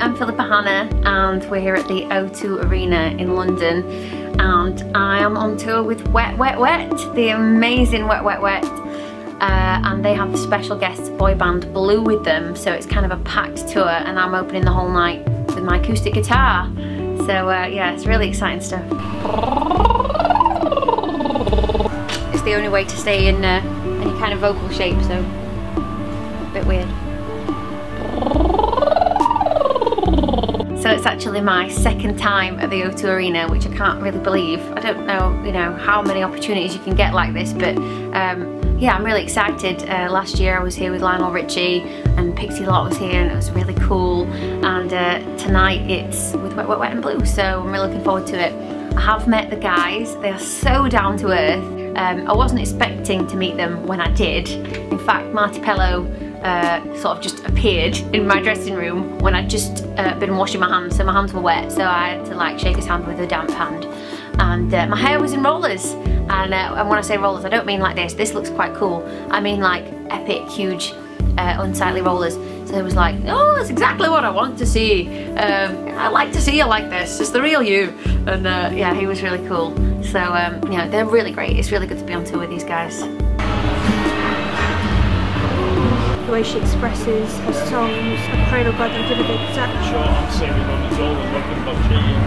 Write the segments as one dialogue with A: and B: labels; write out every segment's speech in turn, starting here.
A: Philippa Hanna and we're here at the O2 Arena in London and I am on tour with Wet Wet Wet, the amazing Wet Wet Wet uh, and they have special guest boy band Blue with them so it's kind of a packed tour and I'm opening the whole night with my acoustic guitar so uh, yeah it's really exciting stuff. It's the only way to stay in uh, any kind of vocal shape so a bit weird. So it's actually my second time at the O2 Arena, which I can't really believe. I don't know, you know, how many opportunities you can get like this, but um, yeah, I'm really excited. Uh, last year I was here with Lionel Richie and Pixie Lott was here and it was really cool. And uh, tonight it's with Wet Wet Wet and Blue, so I'm really looking forward to it. I have met the guys, they are so down to earth. Um, I wasn't expecting to meet them when I did. In fact, Marty Pellow uh, sort of just appeared in my dressing room when I'd just uh, been washing my hands, so my hands were wet, so I had to like shake his hand with a damp hand. And uh, my hair was in rollers, and, uh, and when I say rollers, I don't mean like this, this looks quite cool. I mean like epic, huge, uh, unsightly rollers. So it was like, oh, that's exactly what I want to see. Um, I like to see you like this, it's the real you. And uh, yeah, he was really cool. So um, know, they're really great. It's really good to be on tour with these guys
B: way she expresses her songs. I pray to God they give it the exact.
C: Sure, I'm singing on the door and looking about cheating.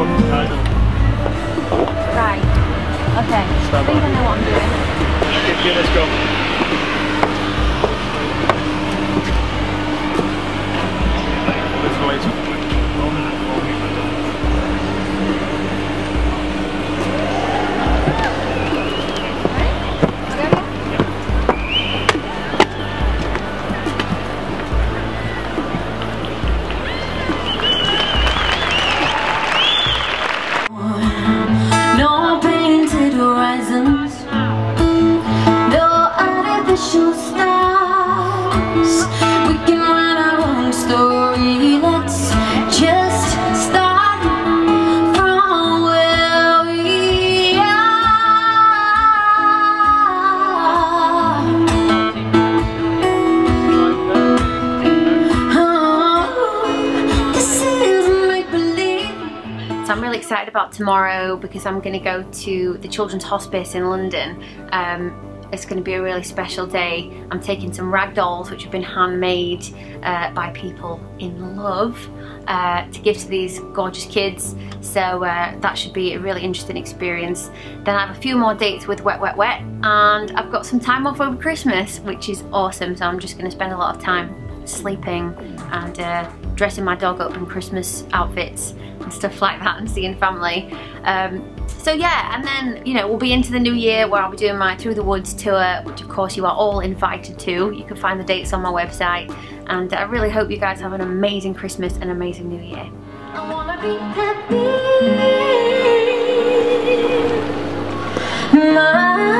C: What's the title?
A: Right. Okay. I think I know what I'm doing.
C: Yeah, yeah, let's go.
A: So I'm really excited about tomorrow because I'm going to go to the Children's Hospice in London. Um, it's going to be a really special day. I'm taking some rag dolls which have been handmade uh, by people in love uh, to give to these gorgeous kids. So uh, that should be a really interesting experience. Then I have a few more dates with Wet Wet Wet and I've got some time off over Christmas which is awesome. So I'm just going to spend a lot of time sleeping and uh, dressing my dog up in Christmas outfits and stuff like that and seeing family. Um, so yeah, and then, you know, we'll be into the new year where I'll be doing my Through the Woods tour, which of course you are all invited to. You can find the dates on my website. And I really hope you guys have an amazing Christmas and amazing new year.
D: My